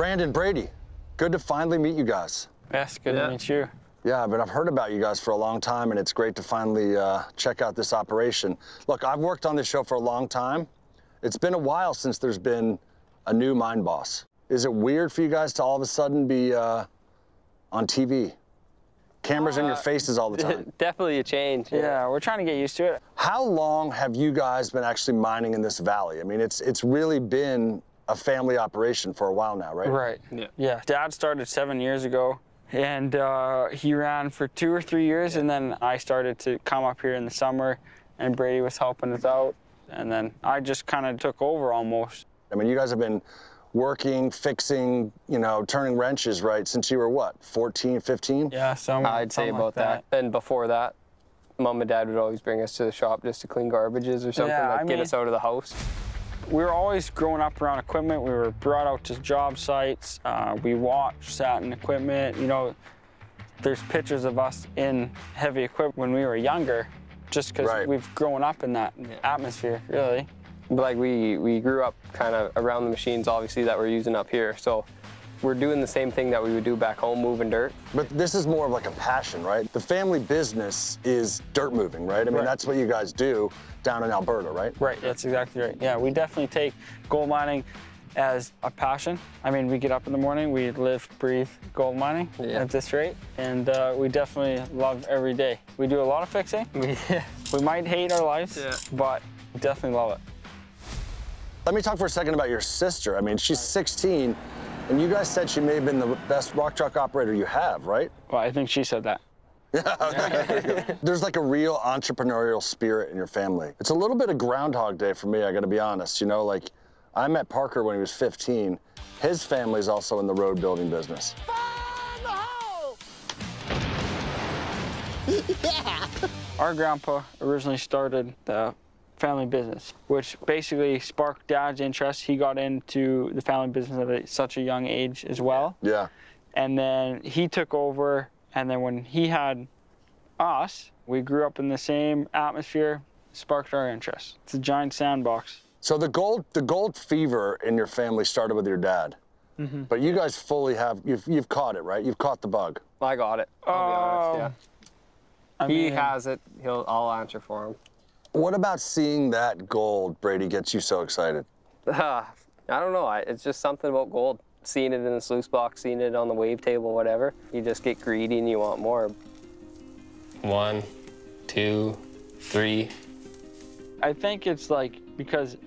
Brandon, Brady, good to finally meet you guys. Yes, good Yeah. to meet you. Yeah, but I've heard about you guys for a long time, and it's great to finally uh, check out this operation. Look, I've worked on this show for a long time. It's been a while since there's been a new mine boss. Is it weird for you guys to all of a sudden be uh, on TV? Cameras in your faces all the time. Definitely a change. Yeah, we're trying to get used to it. How long have you guys been actually mining in this valley? I mean, it's it's really been a family operation for a while now, right? Right. Yeah. Yeah. Dad started seven years ago, and uh, he ran for two or three years, and then I started to come up here in the summer, and Brady was helping us out, and then I just kind of took over almost. I mean, you guys have been working, fixing, you know, turning wrenches, right, since you were what, 14, 15? Yeah, some. I'd say about like that. And before that, mom and dad would always bring us to the shop just to clean garbages or something, Yeah, like I get mean- us out of the house. We were always growing up around equipment. We were brought out to job sites. Uh, we watched, sat in equipment. You know, there's pictures of us in heavy equipment when we were younger, just because Right. we've grown up in that atmosphere, really. But like we we grew up kind of around the machines, obviously that we're using up here. So we're doing the same thing that we would do back home, moving dirt. But this is more of like a passion, right? The family business is dirt moving, right? I mean, Right. that's what you guys do down in Alberta, right? Right, that's exactly right. Yeah, we definitely take gold mining as a passion. I mean, we get up in the morning, we live, breathe gold mining Yeah. at this rate, and uh, we definitely love every day. We do a lot of fixing. yeah. We might hate our lives, Yeah. but definitely love it. Let me talk for a second about your sister. I mean, she's 16, and you guys said she may have been the best rock truck operator you have, right? Well, I think she said that. There's like a real entrepreneurial spirit in your family. It's a little bit of Groundhog Day for me, I gotta be honest. You know, like, I met Parker when he was 15. His family's also in the road building business. Our grandpa originally started the family business, which basically sparked dad's interest. He got into the family business at a, such a young age as well. Yeah. and then he took over and then when he had us we grew up in the same atmosphere sparked our interest it's a giant sandbox So the gold, the gold fever in your family started with your dad, Mm-hmm. but you guys fully have you've you've caught it, right? You've caught the bug. I got it. I'll Oh, be honest. I Yeah. He has it. He'll. I'll answer for him. What about seeing that gold, Brady, gets you so excited? I don't know. I, it's just something about gold. Seeing it in the sluice box, seeing it on the wave table, whatever. You just get greedy and you want more. One, two, three. i think it's like because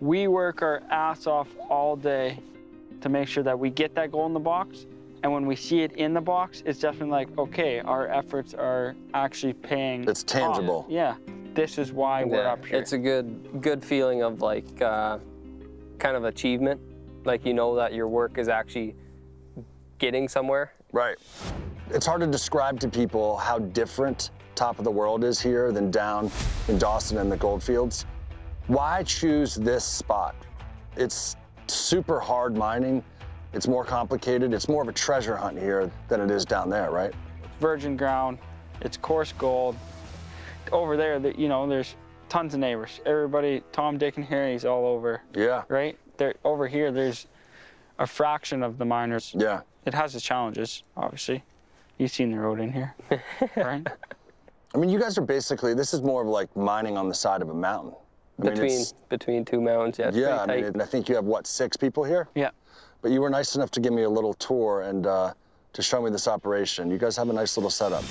we work our ass off all day to make sure that we get that goal in the box and when we see it in the box it's definitely like okay our efforts are actually paying It's tangible. off. yeah this is why we're up here It's a good, good feeling of like, uh, kind of achievement. Like you know that your work is actually getting somewhere. Right. It's hard to describe to people how different top of the world is here than down in Dawson and the goldfields. Why choose this spot? It's super hard mining. It's more complicated. It's more of a treasure hunt here than it is down there, right? virgin ground. It's coarse gold. Over there, the- you know, there's tons of neighbors. Everybody, Tom, Dick, and Harry's all over, Yeah. right? There, over here, there's a fraction of the miners. Yeah. It has its challenges, obviously. You've seen the road in here, right? I mean, you guys are basically, this is more of like mining on the side of a mountain. I mean, Between it's- between two mountains, yeah. Yeah, I mean, tight. I think you have, what, six people here? Yeah. But you were nice enough to give me a little tour and uh, to show me this operation. You guys have a nice little setup.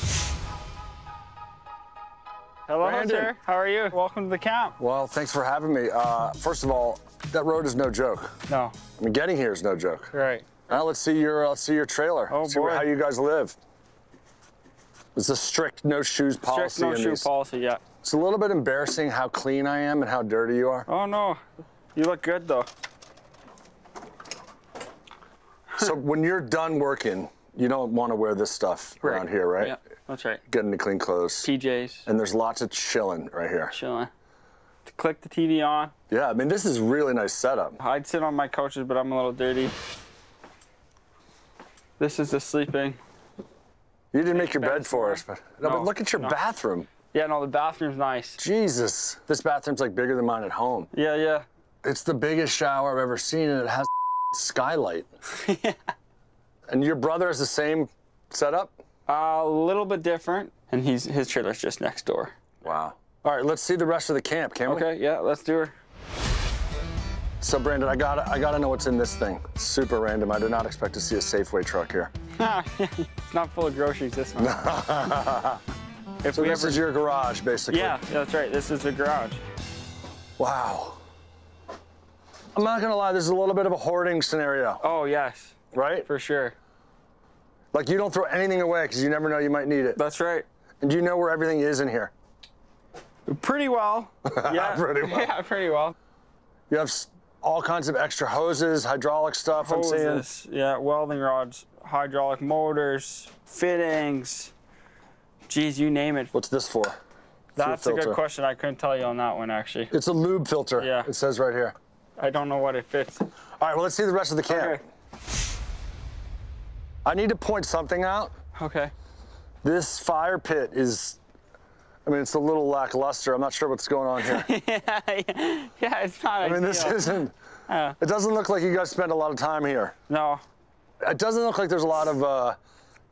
Hello, Brandon. sir. How are you? Welcome to the camp. Well, thanks for having me. Uh, first of all, that road is no joke. No, I mean, getting here is no joke. right. Now let's see your let's see your trailer. Oh, see where- boy. how you guys live. It's a strict no shoes policy. Strict no in shoe these. policy, yeah. It's a little bit embarrassing how clean I am and how dirty you are. Oh, no. You look good, though. so when you're done working, you don't want to wear this stuff around here, right? Yeah, that's right. Get into clean clothes. PJs, And there's lots of chilling right here. chilling. Click the TV on. Yeah, I mean this is really nice setup. I'd sit on my couches, but I'm a little dirty. This is the sleeping. You didn't make your bed for us, but no, No, but look at your no. bathroom. Yeah, no, the bathroom's nice. Jesus, this bathroom's like bigger than mine at home. Yeah, yeah. It's the biggest shower I've ever seen, and it has skylight. And your brother has the same setup? A little bit different, and he's his trailer's just next door. Wow. All right, let's see the rest of the camp, can we? Okay, yeah, let's do her. So Brandon, I gotta, I gotta know what's in this thing. Super random. I did not expect to see a Safeway truck here. it's not full of groceries this one. if So we this ever, is your garage, basically. yeah, that's right. This is the garage. Wow. I'm not gonna lie, this is a little bit of a hoarding scenario, Oh yes, right? for sure. Like you don't throw anything away because you never know you might need it. That's right. And you know where everything is in here. Pretty well. Yeah, Pretty well. Yeah, pretty well. You have all kinds of extra hoses, hydraulic stuff. I'm seeing. Hoses, yeah, welding rods, hydraulic motors, fittings. Geez, you name it. What's this for? That's a good question. I couldn't tell you on that one actually. It's a lube filter. Yeah. It says right here. I don't know what it fits. All right, well, let's see the rest of the camp. Okay. I need to point something out. Okay. This fire pit is, I mean, it's a little lackluster. I'm not sure what's going on here. yeah, yeah, it's not I mean, this isn't, Uh, it doesn't look like you guys spent a lot of time here. no, It doesn't look like there's a lot of uh,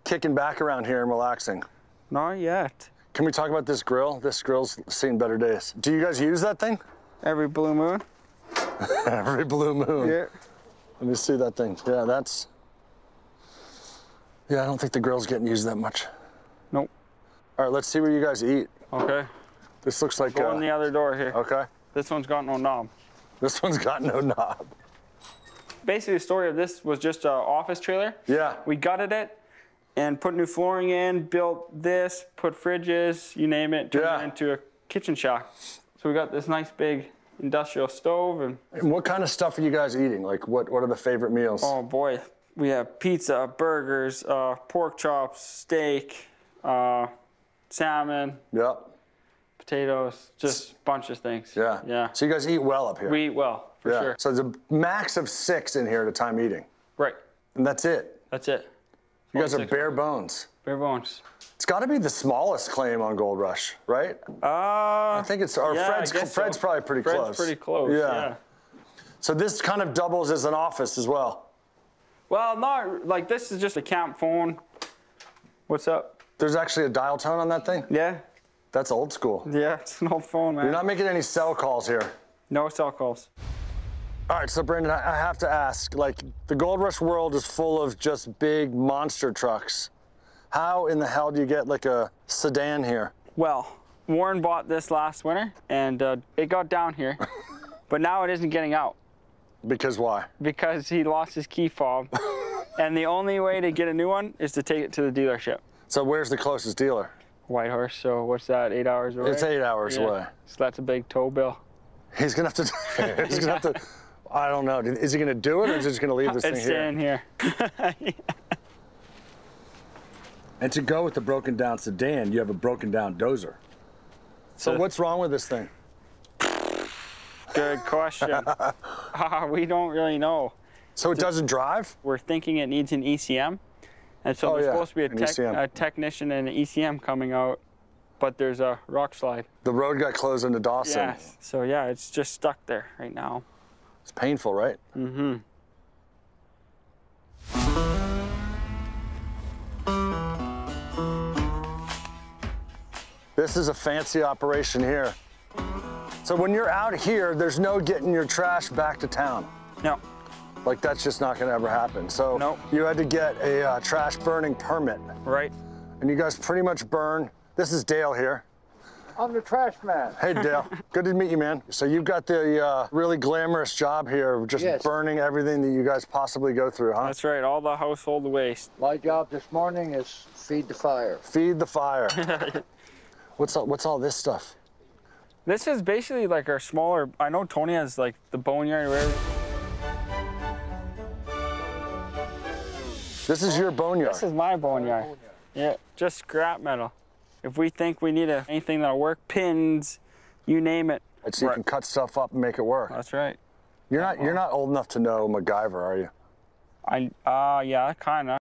kicking back around here and relaxing. not yet. Can we talk about this grill? This grill's seen better days. Do you guys use that thing? Every blue moon. Every blue moon. Yeah. Let me see that thing. Yeah, that's. Yeah, I don't think the grill's getting used that much. Nope. All right, let's see where you guys eat. Okay. This looks like. Go uh, in the other door here. okay. This one's got no knob. This one's got no knob. Basically, the story of this was just an office trailer. Yeah. We gutted it and put new flooring in, built this, put fridges, you name it, turned Yeah. it into a kitchen shack. So we got this nice big industrial stove and And what kind of stuff are you guys eating? Like, what, what are the favorite meals? oh boy, we have pizza, burgers, uh, pork chops, steak, uh, salmon, Yeah. potatoes, just a bunch of things. Yeah. Yeah. So you guys eat well up here. We eat well, for yeah. sure. So there's a max of six in here at a time eating, Right. and that's it. That's it. You guys are bare bones. Bare bones. It's got to be the smallest claim on Gold Rush, right? Uh, I think it's, or yeah, Fred's, Fred's so. probably pretty Fred's close. pretty close. Yeah. yeah. So this kind of doubles as an office as well. Well, no, like this is just a camp phone. What's up? There's actually a dial tone on that thing. Yeah. That's old school. Yeah, it's an old phone, man. You're not making any cell calls here. no cell calls. All right, so Brandon, I I have to ask, like, the Gold Rush world is full of just big monster trucks. How in the hell do you get like a sedan here? Well, Warren bought this last winter, and uh, it got down here, but now it isn't getting out Because why? because he lost his key fob, and the only way to get a new one is to take it to the dealership. So where's the closest dealer? Whitehorse. So what's that? Eight hours away. It's eight hours Yeah. away. So that's a big tow bill. He's gonna have to. he's gonna have to. I don't know. Is he gonna do it, or is he just gonna leave this It's thing here? It's staying here. And to go with the broken down sedan, you have a broken down dozer. So So- what's wrong with this thing? Good question. Ah, we don't really know. So it doesn't drive? We're thinking it needs an ECM, and so Oh, there's yeah, supposed to be a, an tech, ECM. a technician and an ECM coming out, but there's a rock slide. The road got closed into Dawson. Yes. So yeah, it's just stuck there right now. It's painful, right? Mm-hmm. This is a fancy operation here. So when you're out here, there's no getting your trash back to town. No. Like that's just not gonna ever happen. So Nope. you had to get a uh, trash burning permit. Right. And you guys pretty much burn. This is Dale here. I'm the trash man. Hey Dale, good to meet you, man. So you've got the uh, really glamorous job here of just Yes. burning everything that you guys possibly go through, huh? That's right. All the household waste. My job this morning is feed the fire. Feed the fire. what's all, what's all this stuff? This is basically like our smaller. I know Tony has like the boneyard. Or whatever. This is your boneyard. This is my boneyard. Yeah, just scrap metal. If we think we need a, anything that'll work, pins, you name it. Right, so you can cut stuff up and make it work. That's right. You're not you're not old enough to know MacGyver, are you? I uh yeah, kind of.